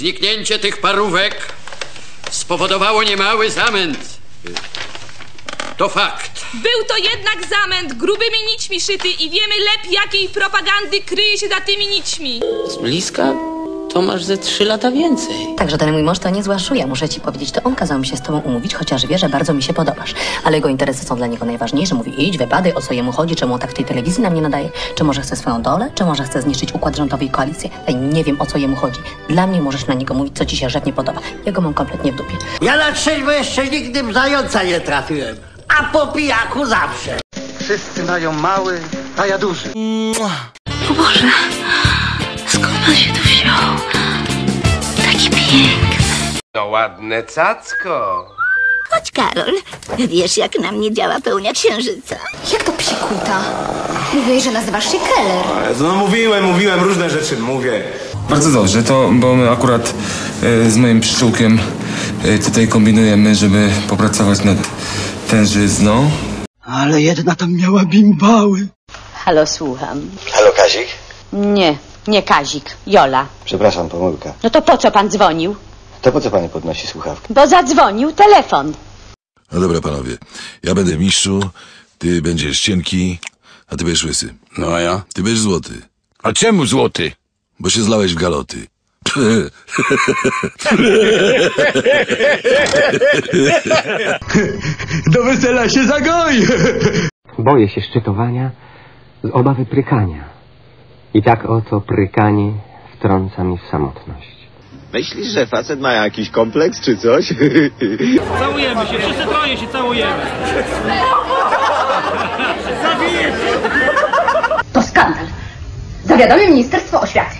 Zniknięcie tych parówek spowodowało niemały zamęt. To fakt. Był to jednak zamęt grubymi nićmi szyty i wiemy lepiej, jakiej propagandy kryje się za tymi nićmi. Z bliska to masz ze trzy lata więcej. Także ten mój mąż to niezła szuja, muszę ci powiedzieć. To on kazał mi się z tobą umówić, chociaż wie, że bardzo mi się podobasz. Ale jego interesy są dla niego najważniejsze. Mówi, idź, wypadaj, o co jemu chodzi, czemu on tak w tej telewizji na mnie nadaje. Czy może chce swoją dolę, czy może chce zniszczyć układ rządowy i koalicję. Ej, nie wiem, o co jemu chodzi. Dla mnie możesz na niego mówić, co ci się żadnie podoba. Ja go mam kompletnie w dupie. Ja na trzeźwo jeszcze nigdy w zająca nie trafiłem. A po pijaku zawsze. Wszyscy mają mały, a ja duży. O Boże, No ładne cacko. Chodź, Karol. Wiesz, jak na mnie działa pełnia księżyca? Jak to psikuta? Mówiłeś, że nazywasz się Keller. No mówiłem, mówiłem, różne rzeczy mówię. Bardzo dobrze, to bo my akurat e, z moim pszczółkiem e, tutaj kombinujemy, żeby popracować nad tężyzną. Ale jedna tam miała bimbały. Halo, słucham. Halo Kazik? Nie, nie Kazik, Jola. Przepraszam, pomyłka. No to po co pan dzwonił? To po co pani podnosi słuchawkę? Bo zadzwonił telefon. No dobra, panowie. Ja będę mistrzu, ty będziesz cienki, a ty będziesz łysy. No a ja? Ty będziesz złoty. A czemu złoty? Bo się zlałeś w galoty. Do wesela się zagoi. Boję się szczytowania z obawy prykania. I tak oto prykanie wtrąca mnie w samotność. Myślisz, że facet ma jakiś kompleks czy coś? Całujemy się, wszyscy troje się całujemy. Zabiję To skandal. Zawiadomię Ministerstwo Oświaty.